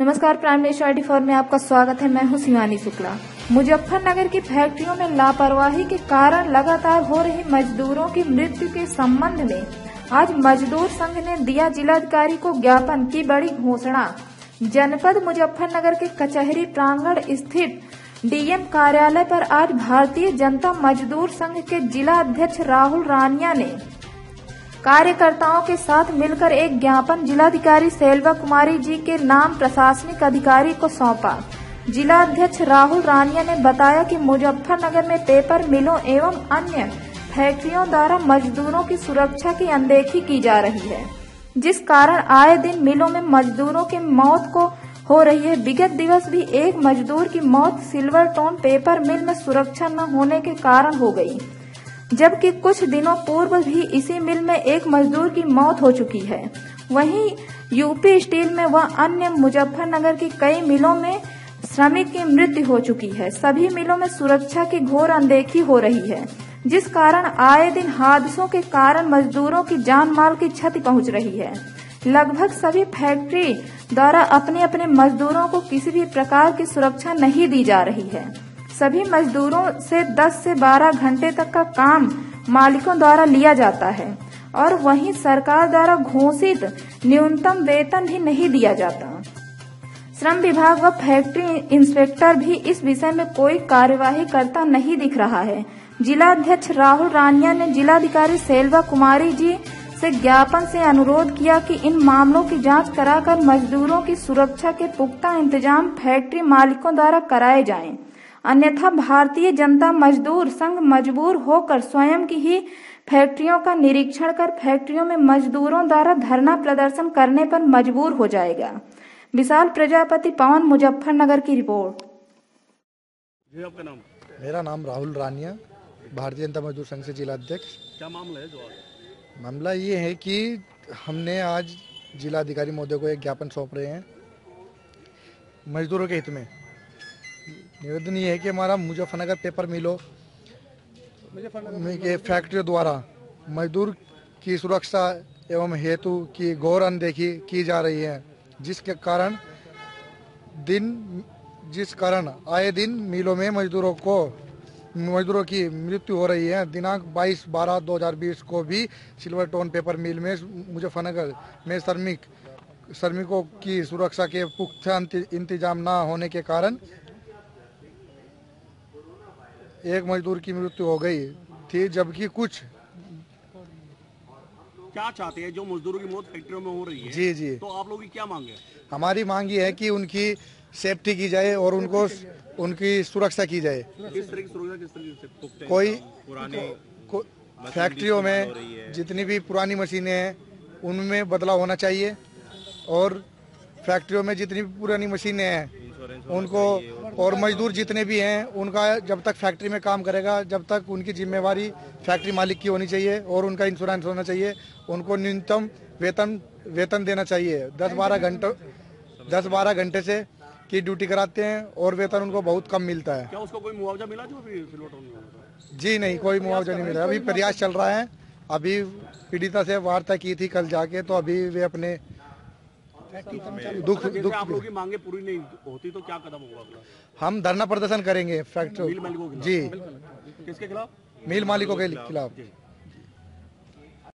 नमस्कार prime news twenty four में आपका स्वागत है। मैं हूँ शिवानी शुक्ला। मुजफ्फरनगर की फैक्ट्रियों में लापरवाही के कारण लगातार हो रही मजदूरों की मृत्यु के संबंध में आज मजदूर संघ ने दिया जिलाधिकारी को ज्ञापन की बड़ी घोषणा। जनपद मुजफ्फरनगर के कचहरी प्रांगण स्थित डीएम कार्यालय पर आज भारतीय जनता मजदूर संघ के जिला अध्यक्ष राहुल रानिया ने कार्यकर्ताओं के साथ मिलकर एक ज्ञापन जिलाधिकारी सेल्वा कुमारी जी के नाम प्रशासनिक अधिकारी को सौंपा। जिला अध्यक्ष राहुल रानिया ने बताया कि मुजफ्फरनगर में पेपर मिलों एवं अन्य फैक्ट्रियों द्वारा मजदूरों की सुरक्षा की अनदेखी की जा रही है। जिस कारण आए दिन मिलों में मजदूरों की मौत को हो रही है, विगत दिवस भी एक मजदूर की मौत सिल्वर टोन पेपर मिल में सुरक्षा न होने के कारण हो गई। जबकि कुछ दिनों पूर्व भी इसी मिल में एक मजदूर की मौत हो चुकी है। वहीं यूपी स्टील में व अन्य मुजफ्फरनगर की कई मिलों में श्रमिक की मृत्यु हो चुकी है। सभी मिलों में सुरक्षा की घोर अनदेखी हो रही है, जिस कारण आए दिन हादसों के कारण मजदूरों की जान माल की क्षति पहुँच रही है। लगभग सभी फैक्ट्री द्वारा अपने अपने मजदूरों को किसी भी प्रकार की सुरक्षा नहीं दी जा रही है। सभी मजदूरों से 10 से 12 घंटे तक का काम मालिकों द्वारा लिया जाता है और वहीं सरकार द्वारा घोषित न्यूनतम वेतन भी नहीं दिया जाता श्रम विभाग व फैक्ट्री इंस्पेक्टर भी इस विषय में कोई कार्यवाही करता नहीं दिख रहा है जिला अध्यक्ष राहुल रानिया ने जिलाधिकारी सेल्वा कुमारी जी से ज्ञापन से अनुरोध किया कि इन मामलों की जाँच कराकर मजदूरों की सुरक्षा के पुख्ता इंतज़ाम फैक्ट्री मालिकों द्वारा कराए जाएँ। अन्यथा भारतीय जनता मजदूर संघ मजबूर होकर स्वयं की ही फैक्ट्रियों का निरीक्षण कर फैक्ट्रियों में मजदूरों द्वारा धरना प्रदर्शन करने पर मजबूर हो जाएगा। विशाल प्रजापति पवन मुजफ्फरनगर की रिपोर्ट। आपका नाम? मेरा नाम राहुल रानिया भारतीय जनता मजदूर संघ से जिला अध्यक्ष। क्या मामला है जो मामला ये है कि हमने आज जिलाधिकारी महोदय को एक ज्ञापन सौंप रहे हैं मजदूरों के हित में। निवेदन ये है कि हमारा मुजफ्फरनगर पेपर मिलो के फैक्ट्रियों द्वारा मजदूर की सुरक्षा एवं हेतु की घोर अनदेखी की जा रही है, जिसके कारण दिन जिस कारण आए दिन मिलों में मजदूरों को मजदूरों की मृत्यु हो रही है। दिनांक 22 बारह 2020 को भी सिल्वर टोन पेपर मिल में मुजफ्फरनगर में श्रमिक श्रमिकों की सुरक्षा के पुख्ता इंतज़ाम न होने के कारण एक मजदूर की मृत्यु हो गई थी जबकि कुछ। क्या चाहते हैं? जो मजदूरों की मौत फैक्ट्रियों में हो रही है जी जी। तो आप लोगों की क्या मांग है? हमारी मांग ये है कि उनकी सेफ्टी की जाए और उनको उनकी सुरक्षा की जाए। किस तरह की सुरक्षा किस तरह से कोई पुराने को, फैक्ट्रियों में जितनी भी पुरानी मशीनें हैं उनमें बदलाव होना चाहिए और फैक्ट्रियों में जितनी भी पुरानी मशीनें हैं उनको और मजदूर जितने भी हैं उनका जब तक फैक्ट्री में काम करेगा जब तक उनकी जिम्मेवारी फैक्ट्री मालिक की होनी चाहिए और उनका इंश्योरेंस होना चाहिए उनको न्यूनतम वेतन वेतन देना चाहिए। दस बारह घंटे दस बारह घंटे से की ड्यूटी कराते हैं और वेतन उनको बहुत कम मिलता है। क्या उसको कोई मुआवजा मिला जो अभी? जी नहीं कोई मुआवजा नहीं मिला। अभी प्रयास चल रहा है। अभी पीड़िता से वार्ता की थी कल जाके तो अभी वे अपने दुख दुख आप लोगों की मांगे पूरी नहीं होती तो क्या कदम होगा हम धरना प्रदर्शन करेंगे फैक्ट्री जी किसके खिलाफ मिल मालिकों के खिलाफ